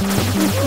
Mm-hmm.